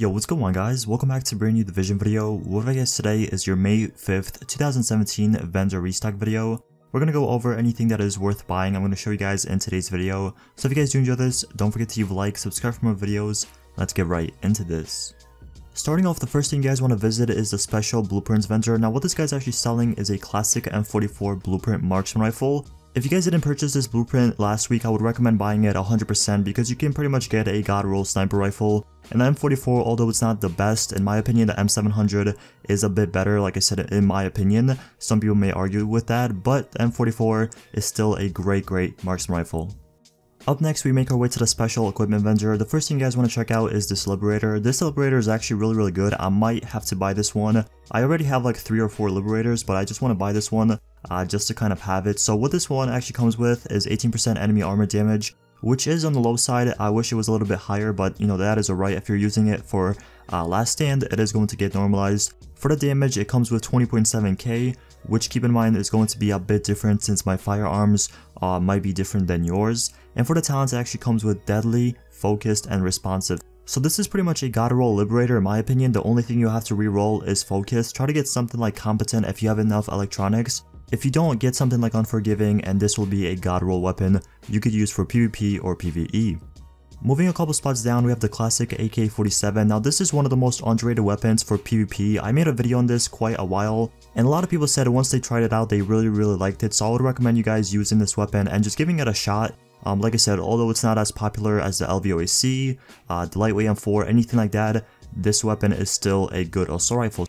Yo, what's going on guys? Welcome back to brand new Division video. What I guess today is your May 5th, 2017 vendor restock video. We're gonna go over anything that is worth buying. I'm gonna show you guys in today's video. So if you guys do enjoy this, don't forget to leave a like, subscribe for more videos. Let's get right into this. Starting off, the first thing you guys want to visit is the special blueprints vendor. Now what this guy's actually selling is a classic M44 blueprint marksman rifle. If you guys didn't purchase this blueprint last week, I would recommend buying it 100% because you can pretty much get a god roll sniper rifle. And the M44, although it's not the best, in my opinion, the M700 is a bit better, like I said, in my opinion. Some people may argue with that, but the M44 is still a great, great marksman rifle. Up next, we make our way to the special equipment vendor. The first thing you guys want to check out is this Liberator. This Liberator is actually really, really good. I might have to buy this one. I already have like three or four Liberators, but I just want to buy this one uh, just to kind of have it. So what this one actually comes with is 18% enemy armor damage, which is on the low side. I wish it was a little bit higher, but you know, that is alright. If you're using it for uh, last stand, it is going to get normalized. For the damage, it comes with 20.7k, which keep in mind is going to be a bit different since my firearms uh, might be different than yours. And for the talents, it actually comes with deadly, focused, and responsive. So this is pretty much a god roll liberator in my opinion, the only thing you have to re-roll is focus. Try to get something like competent if you have enough electronics. If you don't, get something like unforgiving and this will be a god roll weapon you could use for PvP or PvE. Moving a couple spots down, we have the classic AK-47. Now this is one of the most underrated weapons for PvP. I made a video on this quite a while, and a lot of people said once they tried it out, they really, really liked it. So I would recommend you guys using this weapon and just giving it a shot. Um, like I said, although it's not as popular as the LVOAC, uh, the Lightweight M4, anything like that, this weapon is still a good assault rifle.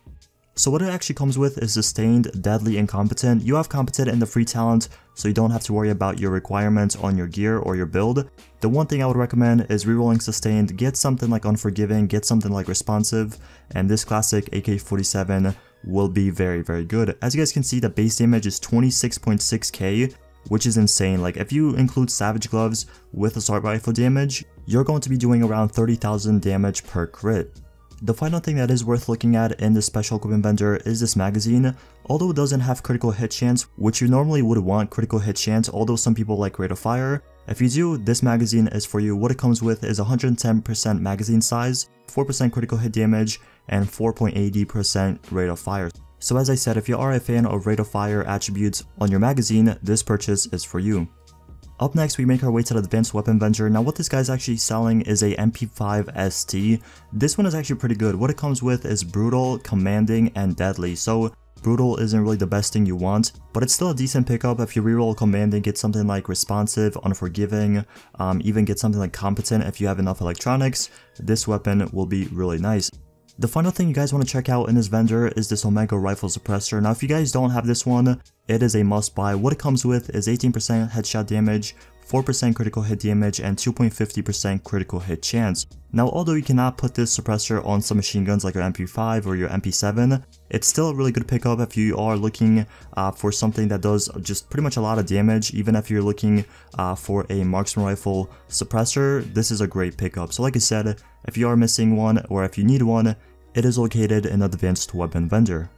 So what it actually comes with is Sustained, Deadly, and Competent. You have Competent in the free talent, so you don't have to worry about your requirements on your gear or your build. The one thing I would recommend is rerolling Sustained, get something like Unforgiving, get something like Responsive, and this classic AK-47 will be very, very good. As you guys can see, the base damage is 26.6k, which is insane. Like if you include Savage Gloves with assault rifle damage, you're going to be doing around 30,000 damage per crit. The final thing that is worth looking at in the special equipment vendor is this magazine. Although it doesn't have critical hit chance, which you normally would want critical hit chance, although some people like rate of fire, if you do, this magazine is for you. What it comes with is 110% magazine size, 4% critical hit damage, and 4.80% rate of fire. So as I said, if you are a fan of rate of fire attributes on your magazine, this purchase is for you. Up next, we make our way to the Advanced Weapon Vendor. Now what this guy's actually selling is a MP5 ST. This one is actually pretty good. What it comes with is Brutal, Commanding, and Deadly. So Brutal isn't really the best thing you want, but it's still a decent pickup if you reroll Commanding, get something like Responsive, Unforgiving, um, even get something like Competent if you have enough electronics. This weapon will be really nice. The final thing you guys want to check out in this vendor is this Omega Rifle Suppressor. Now if you guys don't have this one, it is a must buy. What it comes with is 18% headshot damage, 4% critical hit damage, and 2.50% critical hit chance. Now although you cannot put this suppressor on some machine guns like your MP5 or your MP7, it's still a really good pickup if you are looking uh, for something that does just pretty much a lot of damage, even if you're looking uh, for a marksman rifle suppressor, this is a great pickup. So like I said, if you are missing one or if you need one, it is located in advanced weapon vendor.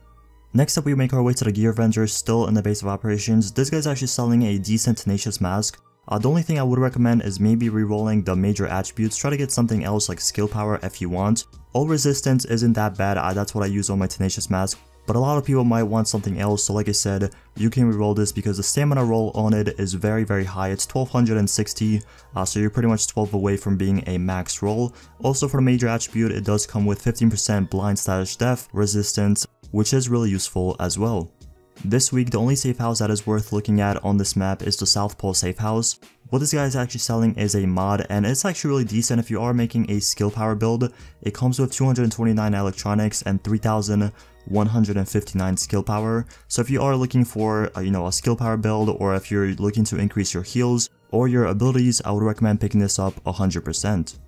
Next up we make our way to the gear vendor still in the base of operations. This guy's actually selling a decent tenacious mask. Uh, the only thing I would recommend is maybe re-rolling the major attributes, try to get something else like skill power if you want. All resistance isn't that bad, uh, that's what I use on my tenacious mask, but a lot of people might want something else, so like I said, you can reroll this because the stamina roll on it is very very high, it's 1260, uh, so you're pretty much 12 away from being a max roll. Also for the major attribute, it does come with 15% blind status death resistance, which is really useful as well. This week, the only safe house that is worth looking at on this map is the South Pole safe house. What this guy is actually selling is a mod, and it's actually really decent if you are making a skill power build. It comes with 229 electronics and 3159 skill power. So if you are looking for, uh, you know, a skill power build, or if you're looking to increase your heals or your abilities, I would recommend picking this up 100%.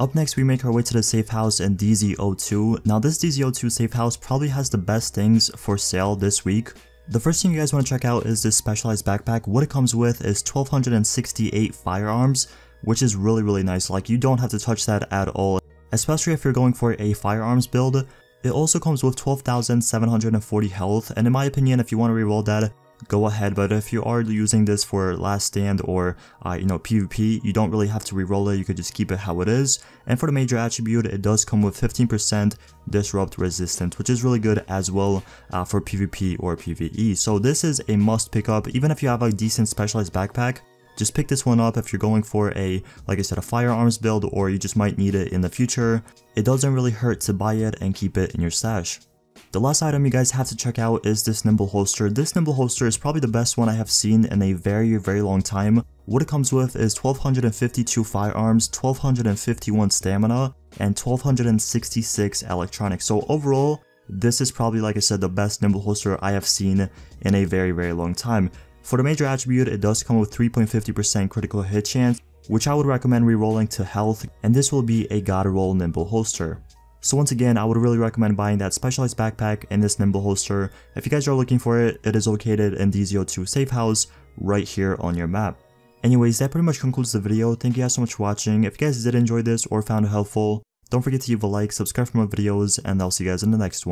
Up next, we make our way to the safe house in DZ02. Now this DZ02 safe house probably has the best things for sale this week. The first thing you guys want to check out is this specialized backpack. What it comes with is 1268 firearms, which is really really nice. Like you don't have to touch that at all, especially if you're going for a firearms build. It also comes with 12,740 health, and in my opinion, if you want to reroll that, go ahead. But if you are using this for last stand or, uh, you know, PvP, you don't really have to reroll it. You could just keep it how it is. And for the major attribute, it does come with 15% disrupt resistance, which is really good as well uh, for PvP or PvE. So this is a must pick up, even if you have a decent specialized backpack. Just pick this one up if you're going for a, like I said, a firearms build or you just might need it in the future. It doesn't really hurt to buy it and keep it in your stash. The last item you guys have to check out is this nimble holster. This nimble holster is probably the best one I have seen in a very very long time. What it comes with is 1252 firearms, 1251 stamina, and 1266 electronics. So overall, this is probably like I said the best nimble holster I have seen in a very very long time. For the major attribute, it does come with 3.50% critical hit chance, which I would recommend rerolling to health, and this will be a god roll nimble holster. So once again, I would really recommend buying that specialized backpack and this nimble holster. If you guys are looking for it, it is located in DZ02 safe house right here on your map. Anyways, that pretty much concludes the video. Thank you guys so much for watching. If you guys did enjoy this or found it helpful, don't forget to leave a like, subscribe for more videos, and I'll see you guys in the next one.